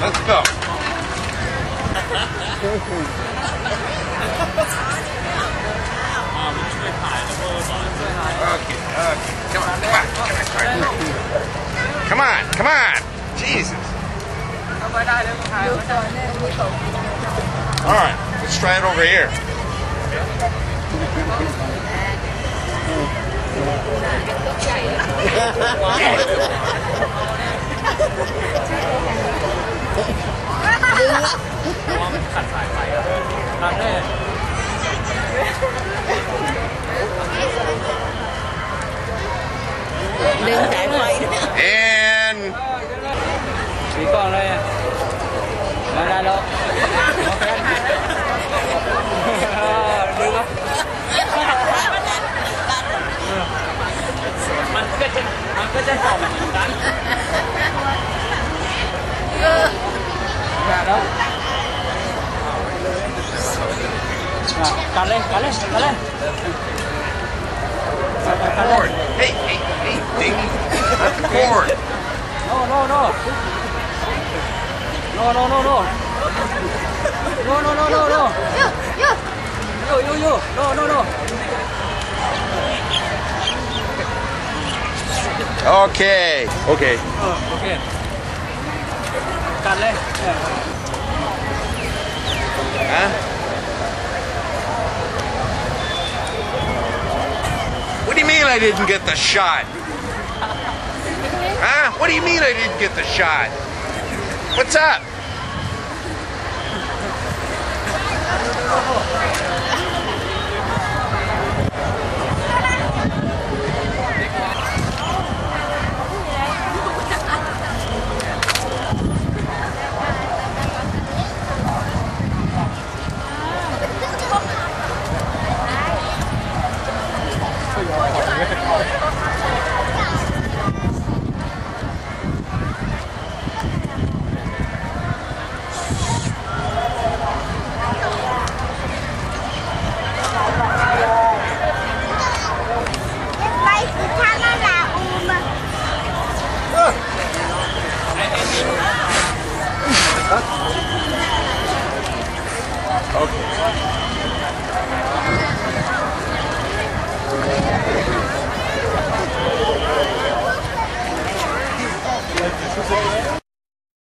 Let's go. Come on, come on. Jesus. All right, let's try it over here. ว่ามันขัดสายไฟอะตัดแน่ดึงสายไฟ and สีก่อนเลยมาได้ ra đâu cắn lên cắn lên cắn lên cắn lên hey hey hey ding forward no no no no no no no no no no no no yo yo yo yo no no no Okay. Okay. Ờ, ok. Cắt lên. Huh? What do you mean I didn't get the shot? Huh? What do you mean I didn't get the shot? What's up? Huh? Okay.